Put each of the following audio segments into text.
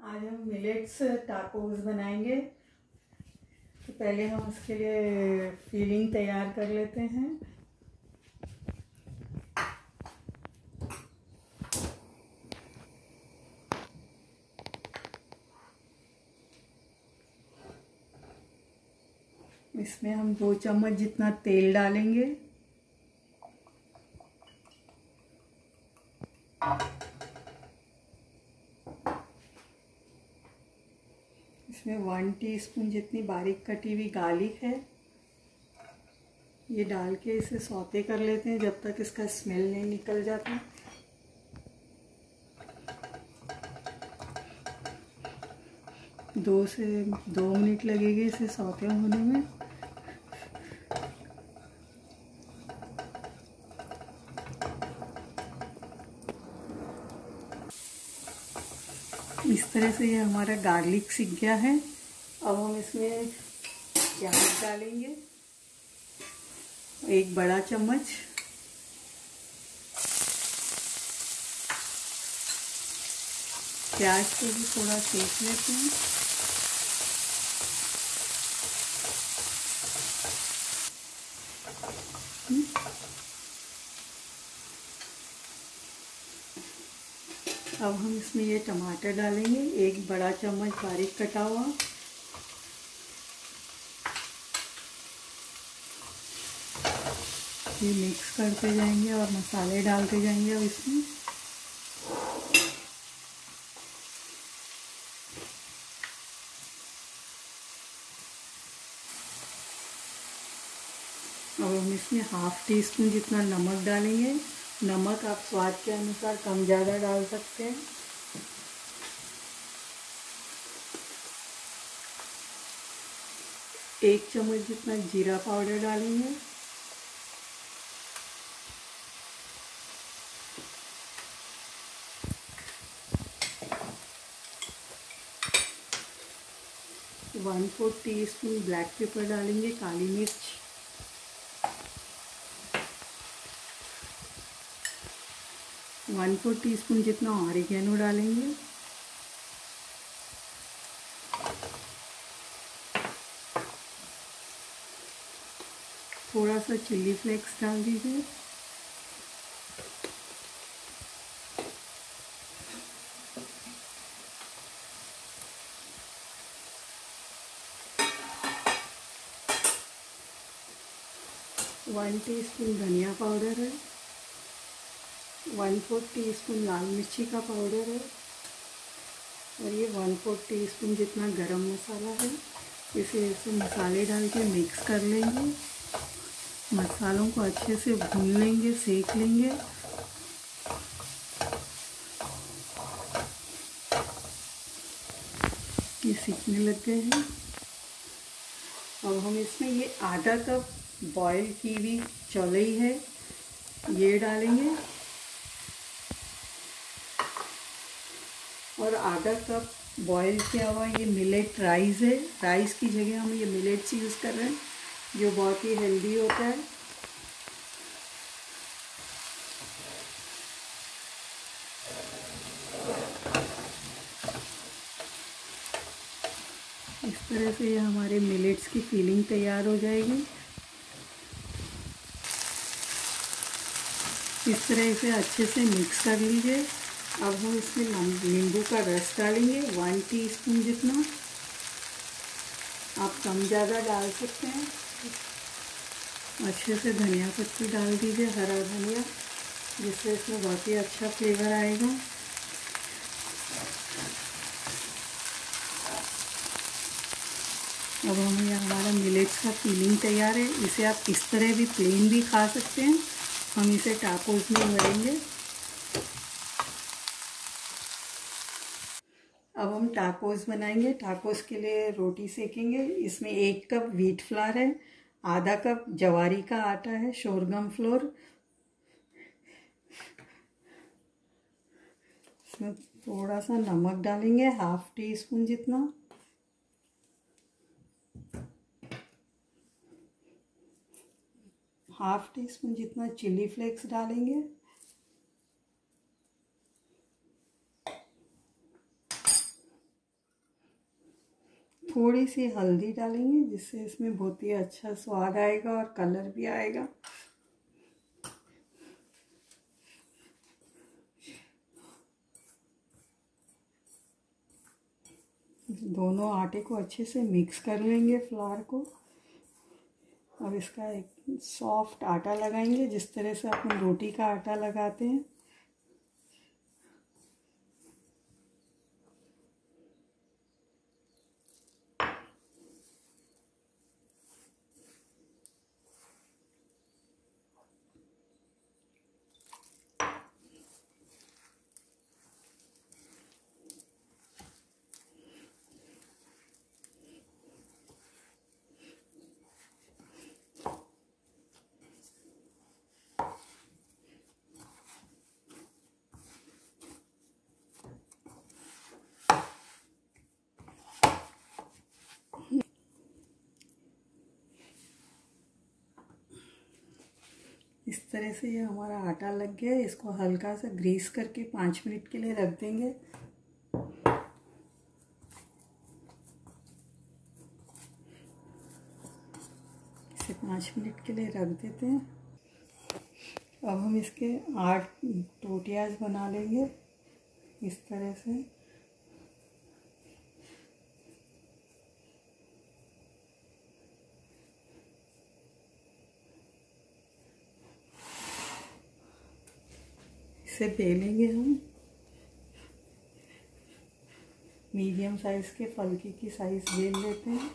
आज हम millets tacos बनाएँगे। तो पहले हम उसके लिए फीलिंग तैयार कर लेते हैं। इसमें हम दो चम्मच जितना तेल डालेंगे। इसमें वन टीस्पून जितनी बारीक कटी हुई गार्लिक है, ये डाल के इसे सौते कर लेते हैं जब तक इसका स्मेल नहीं निकल जाता। दो से, दो मिनट लगेगी इसे सौते होने में। इस तरह से ये हमारा गार्लिक सीख गया है। अब हम इसमें प्याज डालेंगे। एक बड़ा चम्मच। प्याज को भी थोड़ा सेक लेते हैं। अब हम इसमें ये टमाटर डालेंगे। एक बड़ा चम्मच बारीक कटा हुआ। ये मिक्स करते जाएँगे और मसाले डालते जाएँगे अब इसमें। अब हम इसमें हाफ़ टी स्पून जितना नमक डालेंगे। नमक आप स्वाद के अनुसार कम ज़्यादा डाल सकते हैं। एक चम्मच जितना जीरा पाउडर डालेंगे। One fourth teaspoon black pepper डालेंगे, काली मिर्च। वन फोर टी स्पून जितना ऑरिगेनो डालेंगे। थोड़ा सा चिल्ली फ्लेक्स डाल दीजिए। वन टीस्पून धनिया पाउडर है। वन फोर्थ टी स्पून लाल मिर्ची का पाउडर है और ये वन फोर्थ टी स्पून जितना गरम मसाला है, इसे ऐसे मसाले डाल के मिक्स कर लेंगे। मसालों को अच्छे से भून लेंगे, सेक लेंगे। ये सीखने लग गए हैं। अब हम इसमें ये आधा कप बॉयल की हुई चौलई है, ये डालेंगे। और आधा कप बॉईल किया हुआ ये मिलेट राइस है। राइस की जगह हम ये मिलेट्स यूज़ कर रहे हैं, जो बहुत ही हेल्दी होता है। इस तरह से ये हमारे मिलेट्स की फीलिंग तैयार हो जाएगी। इस तरह इसे अच्छे से मिक्स कर लीजिए। अब हम इसमें नींबू का रस डालेंगे वन टीस्पून जितना। आप कम ज़्यादा डाल सकते हैं। अच्छे से धनिया पत्ती डाल दीजिए, हरा धनिया, जिससे इसमें बहुत ही अच्छा फ्लेवर आएगा। अब हमें ये हमारा मिलेट्स का फीलिंग तैयार है। इसे आप इस तरह भी प्लेन भी खा सकते हैं। हम इसे टाकोस में भरेंगे अब हम टाकोस बनाएँगे। टाकोस के लिए रोटी सेकेंगे। इसमें एक कप व्हीट फ्लावर है, आधा कप जवारी का आटा है शोरगम फ्लोर इसमें थोड़ा सा नमक डालेंगे हाफ़ टी स्पून जितना। हाफ़ टी स्पून जितना चिली फ्लेक्स डालेंगे। थोड़ी सी हल्दी डालेंगे, जिससे इसमें बहुत ही अच्छा स्वाद आएगा और कलर भी आएगा। दोनों आटे को अच्छे से मिक्स कर लेंगे फ्लावर को। अब इसका एक सॉफ्ट आटा लगाएँगे, जिस तरह से अपन रोटी का आटा लगाते हैं। इस तरह से ये हमारा आटा लग गया इसको हल्का सा ग्रीस करके पाँच मिनट के लिए रख देंगे। इसे पाँच मिनट के लिए रख देते हैं। अब हम इसके आठ टोटियाज बना लेंगे। इस तरह से। इसे बेलेंगे हम। मीडियम साइज़ के, फलकी की साइज़ बेल लेते हैं।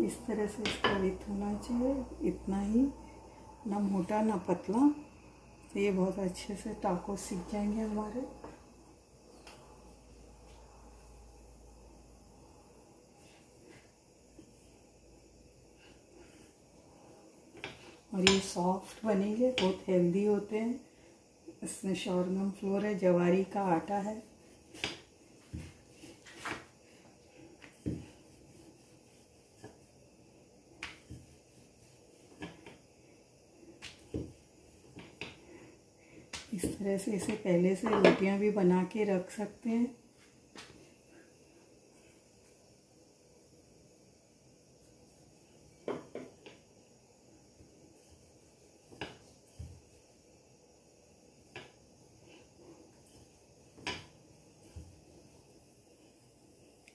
इस तरह से इसका विथ होना चाहिए, इतना ही। ना मोटा, ना पतला। तो ये बहुत अच्छे से टाको सीख जाएँगे हमारे। और ये सॉफ्ट बनेंगे, बहुत हेल्दी होते हैं। इसमें शॉर्गम फ्लोर है, जवारी का आटा है। इस तरह से इसे पहले से रोटियाँ भी बना के रख सकते हैं।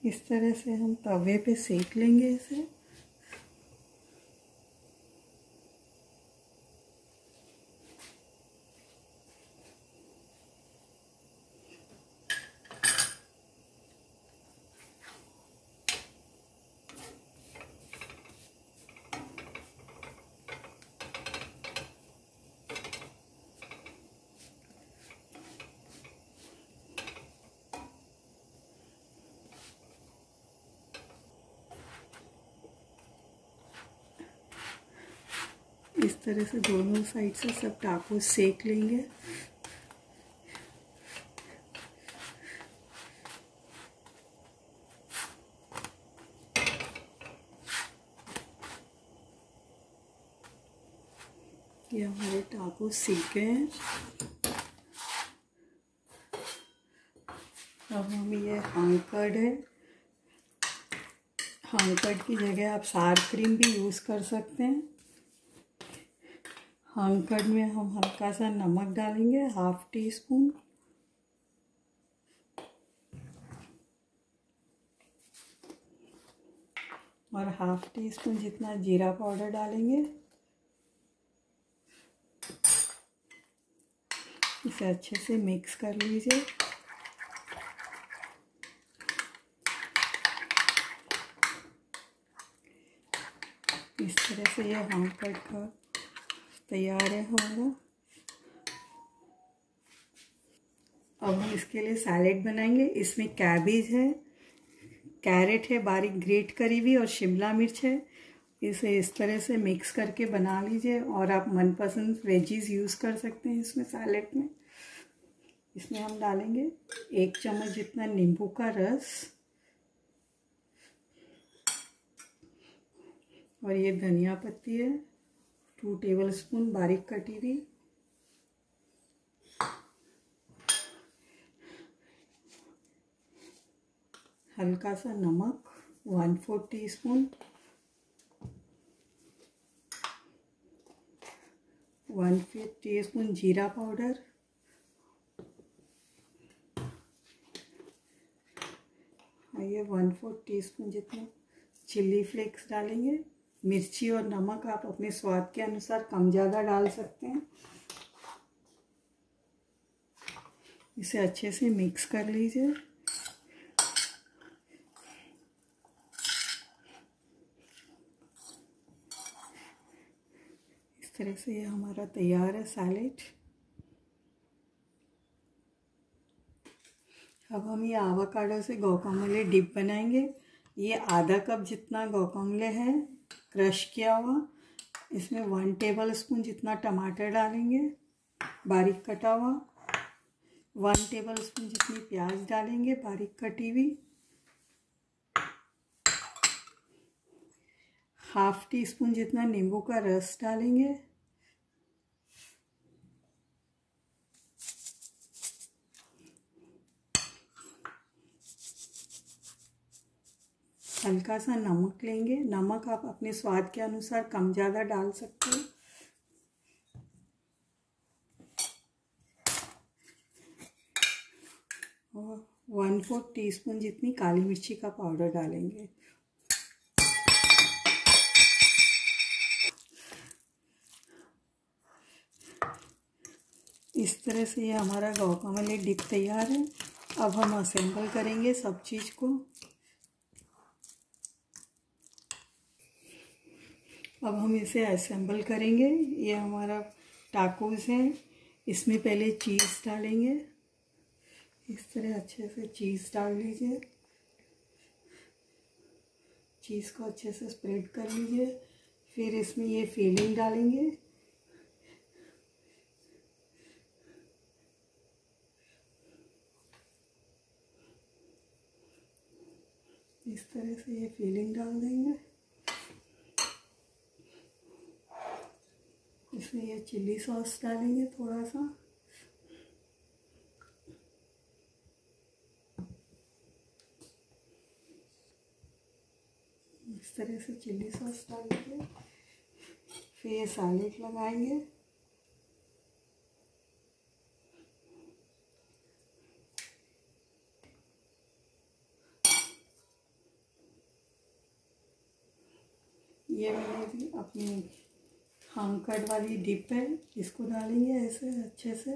इस तरह से हम तवे पे सेक लेंगे इसे। इस तरह से दोनों साइड से सब टाको सेक लेंगे। ये हमारे टाको सीख हैं। अब हम ये हांकड है। हांकड की जगह आप सार क्रीम भी यूज़ कर सकते हैं। हांकड़ में हम हल्का सा नमक डालेंगे हाफ़ टी स्पून और हाफ़ टी स्पून जितना जीरा पाउडर डालेंगे। इसे अच्छे से मिक्स कर लीजिए। इस तरह से ये हांकड़ का तैयार है हमारा। अब हम इसके लिए सैलेड बनाएँगे। इसमें कैबेज है कैरेट है, बारीक ग्रेट करी हुई और शिमला मिर्च है। इसे इस तरह से मिक्स करके बना लीजिए और आप मनपसंद वेजीज यूज़ कर सकते हैं इसमें सैलेड में। इसमें हम डालेंगे एक चम्मच जितना नींबू का रस और ये धनिया पत्ती है। टू टेबल स्पून बारीक कटी हुई। हल्का सा नमक one four teaspoon one fifth teaspoon जीरा पाउडर। ये वन फोर्थ टी स्पून जितने चिल्ली फ्लेक्स डालेंगे। मिर्ची और नमक आप अपने स्वाद के अनुसार कम ज़्यादा डाल सकते हैं। इसे अच्छे से मिक्स कर लीजिए। इस तरह से ये हमारा तैयार है सैलेड अब हम ये आवाकाडो से गौकामले डिप बनाएँगे। ये आधा कप जितना गौकामले है। क्रश किया हुआ। इसमें वन टेबल स्पून जितना टमाटर डालेंगे, बारीक कटा हुआ। वन टेबल स्पून जितनी प्याज डालेंगे, बारीक कटी हुई। हाफ़ टी स्पून जितना नींबू का रस डालेंगे। हल्का सा नमक लेंगे। नमक आप अपने स्वाद के अनुसार कम ज़्यादा डाल सकते हैं। और वन फोर्थ टी स्पून जितनी काली मिर्ची का पाउडर डालेंगे। इस तरह से ये हमारा वाले डिप तैयार है। अब हम असेंबल करेंगे सब चीज़ को। अब हम इसे असेंबल करेंगे। ये हमारा टाकोस है। इसमें पहले चीज़ डालेंगे। इस तरह अच्छे से चीज़ डाल लीजिए। चीज़ को अच्छे से स्प्रेड कर लीजिए। फिर इसमें ये फीलिंग डालेंगे। इस तरह से ये फीलिंग डाल देंगे। इसमें ये चिल्ली सॉस डालेंगे थोड़ा सा। इस तरह से चिल्ली सॉस डालेंगे। फिर ये सैलेड लगाएँगे। ये मैंने अपनी हांकट वाली डिप है, इसको डालेंगे ऐसे, अच्छे से।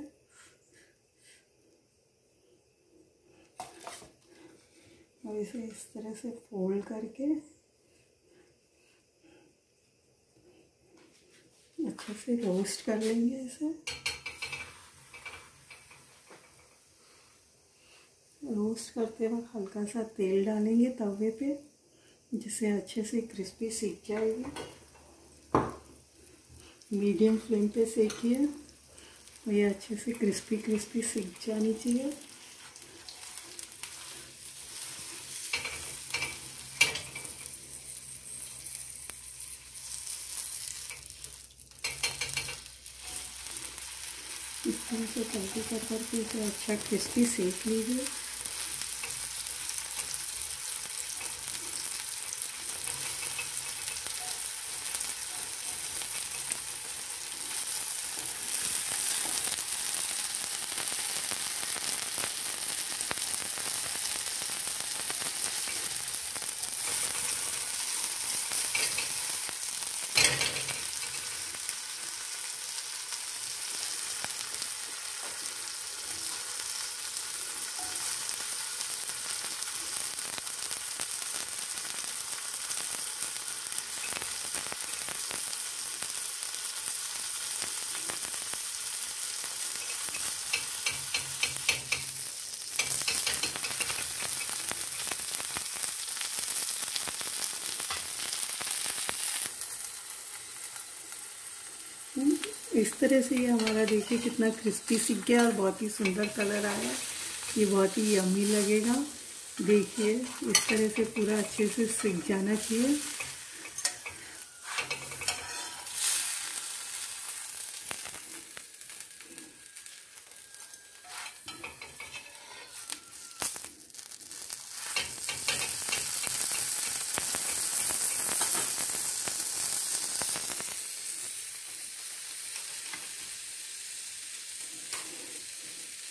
और इसे इस तरह से फोल्ड करके अच्छे से रोस्ट कर लेंगे इसे रोस्ट करते वक्त हल्का सा तेल डालेंगे तवे पे, जिससे अच्छे से क्रिस्पी सीख जाएगी। मीडियम फ्लेम पे सेकिए और ये अच्छे से क्रिस्पी क्रिस्पी सीख जानी चाहिए। इस तरह से चलती कर करके इसे अच्छा क्रिस्पी सेक लीजिए। इस तरह से ये हमारा, देखिए कितना क्रिस्पी सीख गया और बहुत ही सुंदर कलर आया। ये बहुत ही यमी लगेगा। देखिए, इस तरह से पूरा अच्छे से सीख जाना चाहिए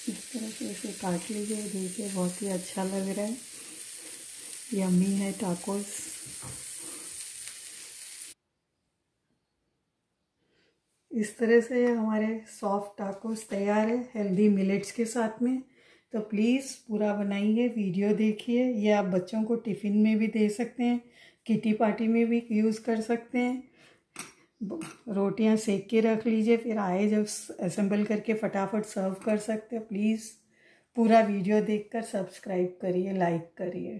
इस तरह से इसे काट लीजिए, देखिए, बहुत ही अच्छा लग रहा है। यम्मी है टाकोस इस तरह से हमारे सॉफ्ट टाकोस तैयार है हेल्दी मिलेट्स के साथ में। तो प्लीज़ पूरा बनाइए वीडियो देखिए, ये आप बच्चों को टिफ़िन में भी दे सकते हैं किटी पार्टी में भी यूज़ कर सकते हैं। रोटियाँ सेक के रख लीजिए, फिर आए जब असेंबल करके फटाफट सर्व कर सकते हैं। प्लीज़ पूरा वीडियो देखकर सब्सक्राइब करिए लाइक करिए।